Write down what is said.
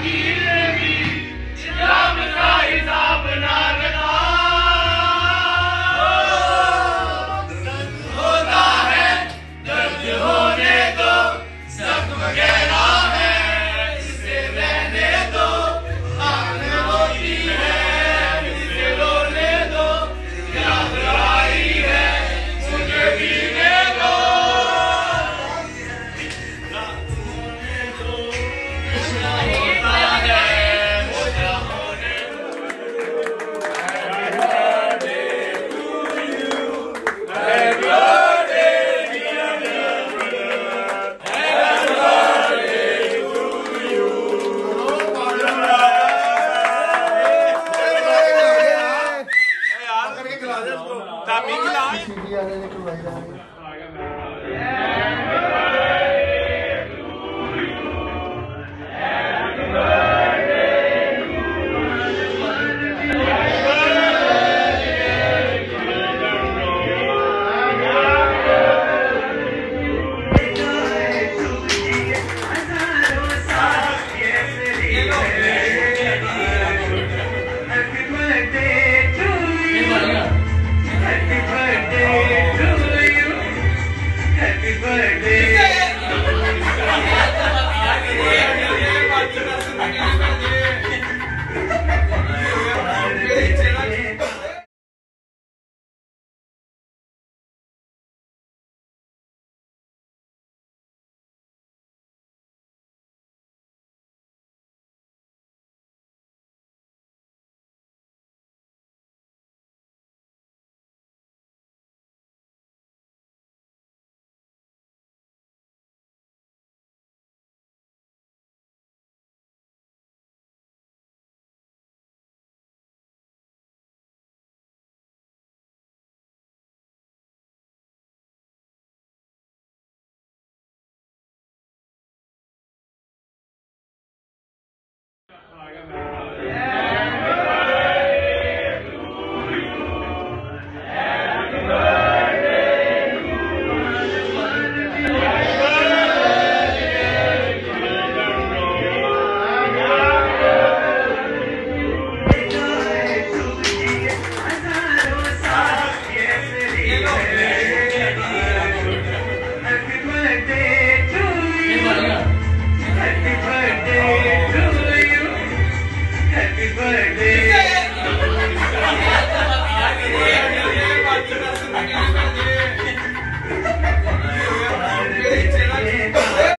aquí. ਚਾਬੀ ਚਲਾ